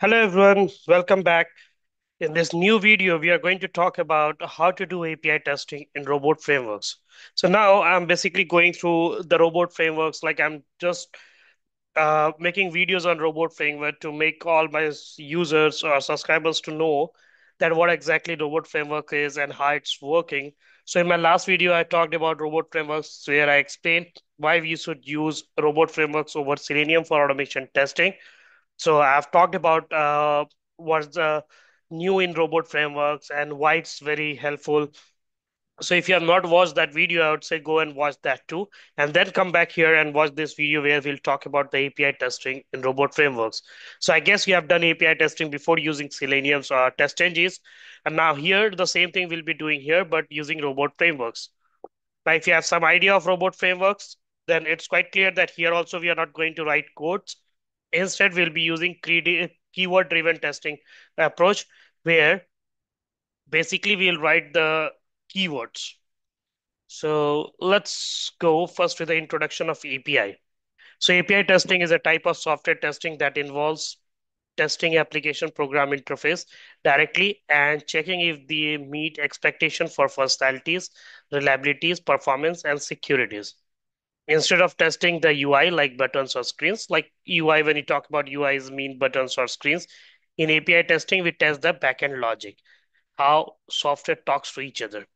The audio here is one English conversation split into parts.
Hello everyone, welcome back. In this new video, we are going to talk about how to do API testing in robot frameworks. So now I'm basically going through the robot frameworks, like I'm just uh, making videos on robot framework to make all my users or subscribers to know that what exactly robot framework is and how it's working. So in my last video, I talked about robot frameworks where I explained why we should use robot frameworks over Selenium for automation testing. So I've talked about uh, what's new in robot frameworks and why it's very helpful. So if you have not watched that video, I would say go and watch that too, and then come back here and watch this video where we'll talk about the API testing in robot frameworks. So I guess you have done API testing before using Selenium's uh, engines, and now here the same thing we'll be doing here, but using robot frameworks. Now, if you have some idea of robot frameworks, then it's quite clear that here also we are not going to write codes Instead, we'll be using keyword-driven testing approach where basically we'll write the keywords. So let's go first with the introduction of API. So API testing is a type of software testing that involves testing application program interface directly and checking if they meet expectation for functionalities, reliabilities, performance, and securities instead of testing the UI like buttons or screens, like UI, when you talk about UIs mean buttons or screens, in API testing, we test the backend logic, how software talks to each other.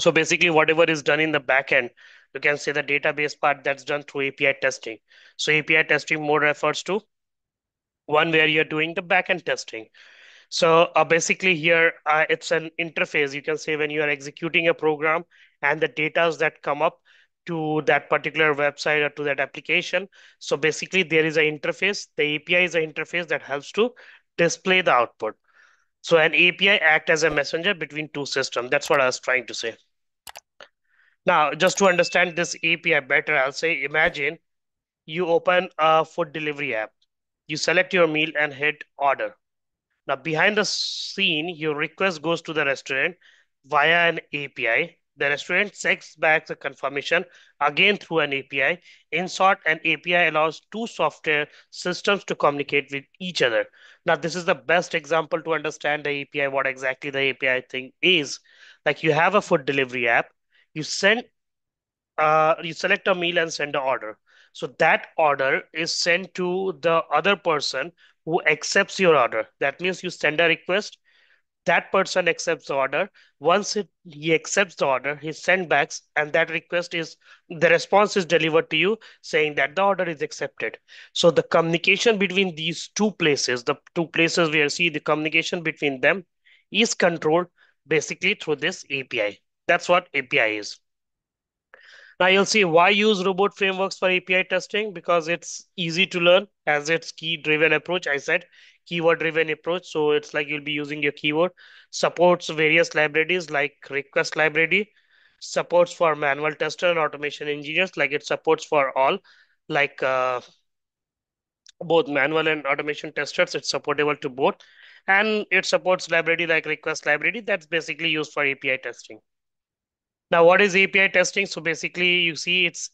So basically, whatever is done in the backend, you can say the database part that's done through API testing. So API testing more refers to one where you're doing the backend testing. So uh, basically here, uh, it's an interface. You can say when you are executing a program and the data that come up to that particular website or to that application. So basically there is an interface. The API is an interface that helps to display the output. So an API act as a messenger between two systems. That's what I was trying to say. Now, just to understand this API better, I'll say, imagine you open a food delivery app. You select your meal and hit order. Now, behind the scene, your request goes to the restaurant via an API the restaurant sends back the confirmation again through an API. In short, an API allows two software systems to communicate with each other. Now, this is the best example to understand the API, what exactly the API thing is. Like you have a food delivery app, you send, uh, you select a meal and send an order. So that order is sent to the other person who accepts your order. That means you send a request that person accepts the order. Once it, he accepts the order, he sends back, and that request is the response is delivered to you saying that the order is accepted. So the communication between these two places, the two places where see the communication between them, is controlled basically through this API. That's what API is. Now you'll see why use robot frameworks for API testing because it's easy to learn as it's key driven approach. I said keyword driven approach. So it's like you'll be using your keyword, supports various libraries like request library, supports for manual tester and automation engineers, like it supports for all, like uh, both manual and automation testers. It's supportable to both. And it supports library like request library that's basically used for API testing. Now, what is API testing? So basically, you see it's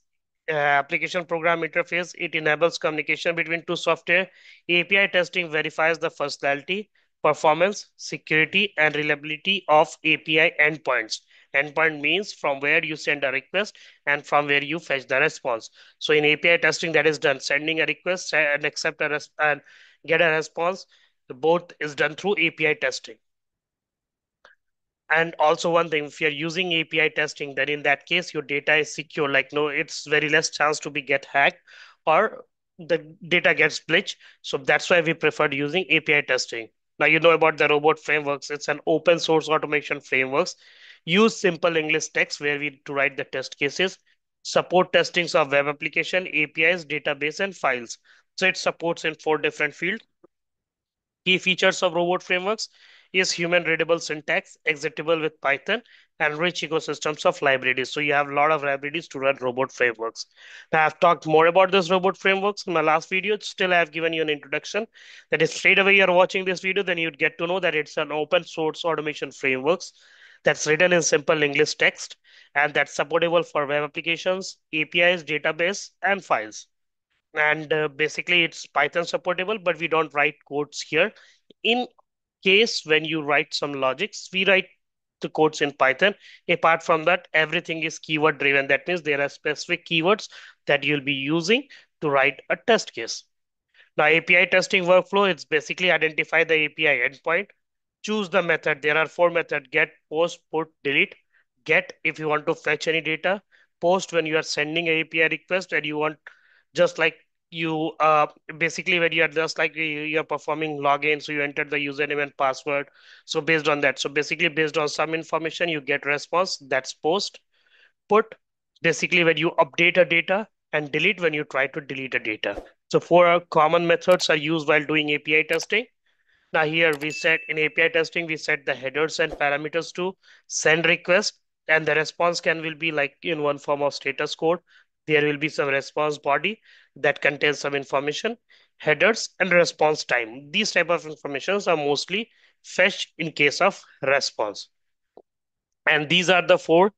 Uh, application program interface. It enables communication between two software. API testing verifies the functionality, performance, security, and reliability of API endpoints. Endpoint means from where you send a request and from where you fetch the response. So in API testing, that is done sending a request and accept a and get a response. Both is done through API testing. And also one thing, if you're using API testing, then in that case, your data is secure. Like no, it's very less chance to be get hacked or the data gets glitched. So that's why we preferred using API testing. Now you know about the robot frameworks. It's an open source automation frameworks. Use simple English text where we to write the test cases. Support testings of web application, APIs, database, and files. So it supports in four different fields. Key features of robot frameworks is human readable syntax, executable with Python, and rich ecosystems of libraries. So you have a lot of libraries to run robot frameworks. Now I've talked more about this robot frameworks in my last video. Still, I've given you an introduction. That is straight away you're watching this video, then you'd get to know that it's an open source automation frameworks that's written in simple English text and that's supportable for web applications, APIs, database, and files. And uh, basically it's Python supportable, but we don't write codes here. In case when you write some logics, we write the codes in Python. Apart from that, everything is keyword driven. That means there are specific keywords that you'll be using to write a test case. Now, API testing workflow, it's basically identify the API endpoint, choose the method. There are four methods, get, post, put, delete. Get if you want to fetch any data, post when you are sending an API request and you want just like you uh basically when you are just like you are performing login so you enter the username and password. So based on that so basically based on some information you get response that's post put basically when you update a data and delete when you try to delete a data. So four common methods are used while doing api testing. Now here we set in API testing, we set the headers and parameters to send request and the response can will be like in one form of status code. There will be some response body that contains some information, headers and response time. These type of informations are mostly fetched in case of response. And these are the four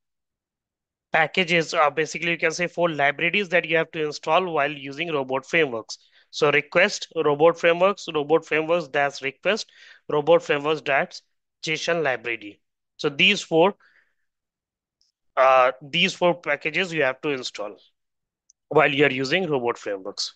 packages are basically you can say four libraries that you have to install while using robot frameworks. So request robot frameworks, robot frameworks dash request, robot frameworks dash JSON library. So these four uh, these four packages you have to install while you are using robot frameworks.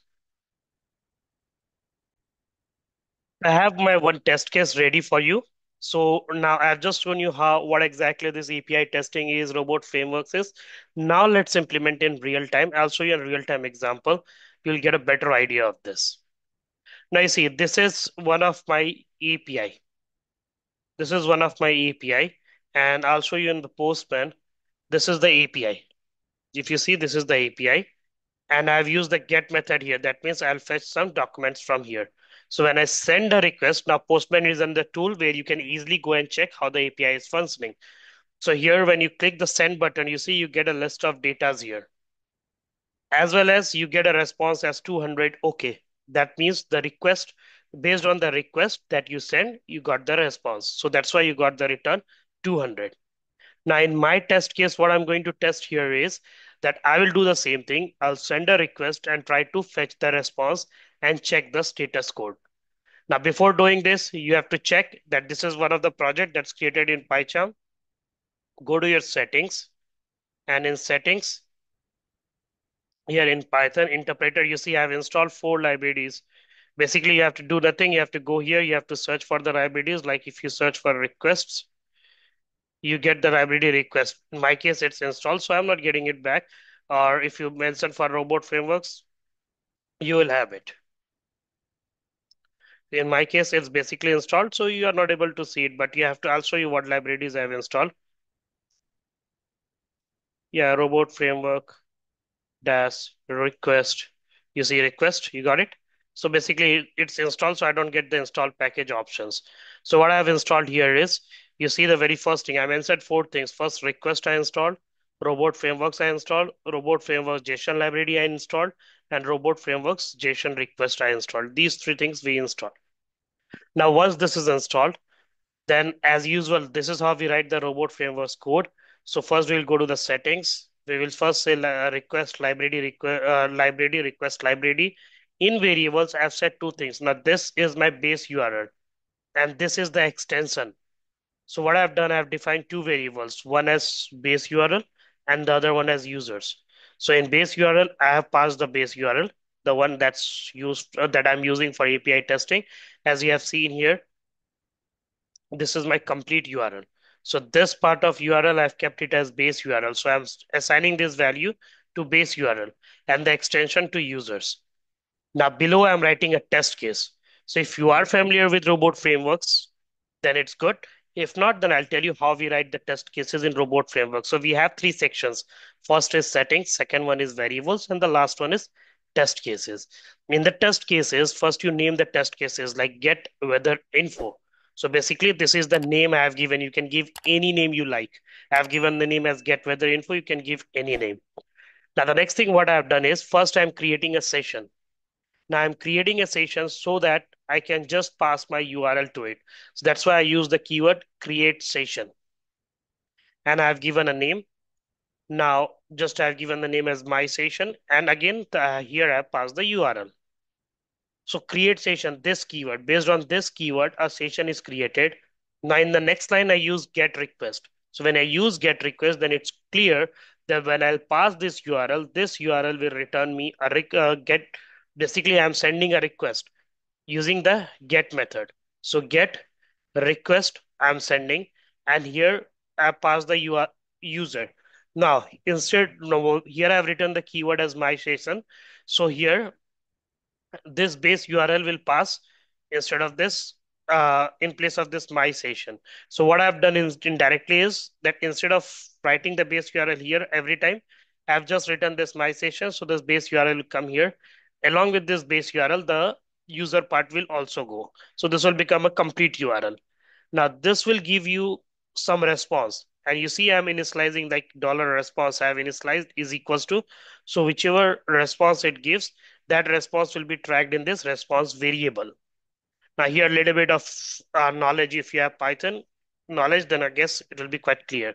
I have my one test case ready for you. So now I've just shown you how what exactly this API testing is, robot frameworks is. Now let's implement in real time. I'll show you a real time example. You'll get a better idea of this. Now you see, this is one of my API. This is one of my API, and I'll show you in the Postman. This is the API. If you see, this is the API, and I've used the get method here. That means I'll fetch some documents from here. So when I send a request, now Postman is the tool where you can easily go and check how the API is functioning. So here, when you click the send button, you see you get a list of datas here. As well as you get a response as 200 okay. That means the request, based on the request that you send, you got the response. So that's why you got the return 200. Now in my test case, what I'm going to test here is that I will do the same thing. I'll send a request and try to fetch the response and check the status code. Now, before doing this, you have to check that this is one of the project that's created in PyCharm. Go to your settings and in settings, here in Python interpreter, you see I've installed four libraries. Basically, you have to do nothing. You have to go here. You have to search for the libraries. Like if you search for requests, you get the library request. In my case, it's installed, so I'm not getting it back. Or if you mention for robot frameworks, you will have it. In my case, it's basically installed, so you are not able to see it, but you have to, I'll show you what libraries I have installed. Yeah, robot framework, dash, request. You see request, you got it? So basically it's installed, so I don't get the install package options. So what I have installed here is, you see the very first thing, I mentioned four things. First, request I installed, robot frameworks I installed, robot frameworks JSON library I installed, and robot frameworks JSON request I installed. These three things we installed. Now, once this is installed, then as usual, this is how we write the robot frameworks code. So first we'll go to the settings. We will first say request library, uh, library, request library. In variables, I've said two things. Now this is my base URL and this is the extension. So what I've done, I've defined two variables, one as base URL and the other one as users. So in base URL, I have passed the base URL, the one that's used uh, that I'm using for API testing. As you have seen here, this is my complete URL. So this part of URL, I've kept it as base URL. So I'm assigning this value to base URL and the extension to users. Now below I'm writing a test case. So if you are familiar with robot frameworks, then it's good. If not, then I'll tell you how we write the test cases in robot framework. So we have three sections. First is settings, second one is variables, and the last one is test cases. In the test cases, first you name the test cases like get weather info. So basically, this is the name I have given. You can give any name you like. I have given the name as get weather info. You can give any name. Now, the next thing what I have done is first I'm creating a session. Now I'm creating a session so that I can just pass my URL to it. So that's why I use the keyword create session. And I've given a name. Now, just I've given the name as my session, and again uh, here I've passed the URL. So create session, this keyword, based on this keyword, a session is created. Now in the next line, I use get request. So when I use get request, then it's clear that when I'll pass this URL, this URL will return me a uh, get. Basically, I'm sending a request using the get method. So get request I'm sending, and here I pass the user. Now instead, no, here I've written the keyword as my session. So here this base URL will pass instead of this uh, in place of this my session. So what I've done in, indirectly is that instead of writing the base URL here every time, I've just written this my session. So this base URL will come here. Along with this base URL, the user part will also go. So this will become a complete URL. Now this will give you some response. And you see I'm initializing like dollar response I have initialized is equals to. So whichever response it gives, that response will be tracked in this response variable. Now here a little bit of uh, knowledge if you have Python knowledge, then I guess it will be quite clear.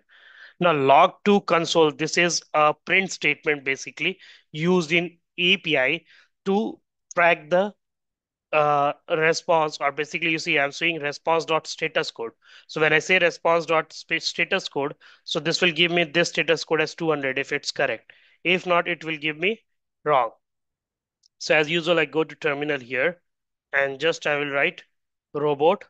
Now log to console, this is a print statement basically used in API to track the uh, response or basically you see I'm saying response dot status code. So when I say response dot status code, so this will give me this status code as 200 if it's correct. If not, it will give me wrong. So as usual, I go to terminal here and just I will write robot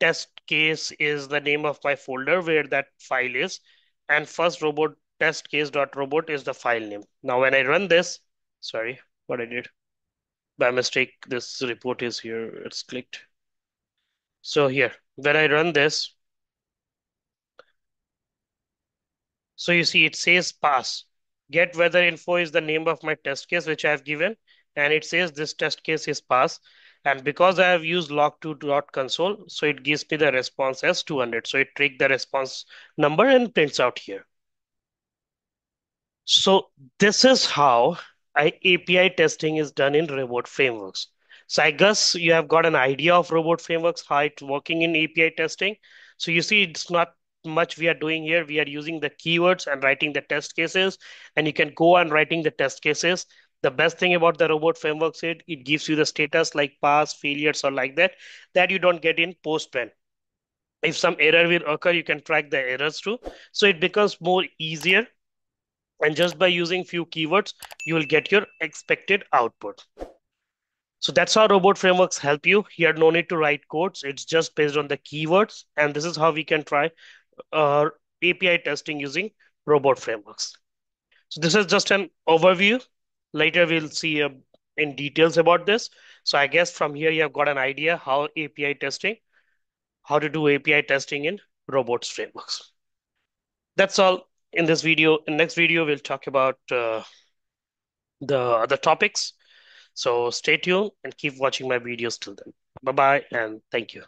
test case is the name of my folder where that file is. And first robot test case dot robot is the file name. Now when I run this, sorry, what I did by mistake, this report is here. It's clicked. So here, when I run this, so you see it says pass. Get weather info is the name of my test case, which I've given. And it says this test case is pass. And because I have used log to console, so it gives me the response as 200. So it takes the response number and prints out here. So this is how API testing is done in robot frameworks. So I guess you have got an idea of robot frameworks, how it's working in API testing. So you see, it's not much we are doing here. We are using the keywords and writing the test cases, and you can go on writing the test cases. The best thing about the robot frameworks is it gives you the status like pass, failures, or like that, that you don't get in Postman. If some error will occur, you can track the errors too. So it becomes more easier and just by using few keywords, you will get your expected output. So that's how robot frameworks help you. Here, no need to write codes. It's just based on the keywords. And this is how we can try uh, API testing using robot frameworks. So this is just an overview. Later, we'll see uh, in details about this. So I guess from here, you have got an idea how API testing, how to do API testing in robots frameworks. That's all in this video. In next video, we'll talk about uh, the other topics. So stay tuned and keep watching my videos till then. Bye bye and thank you.